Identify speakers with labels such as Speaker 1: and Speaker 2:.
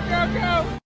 Speaker 1: go, go, go!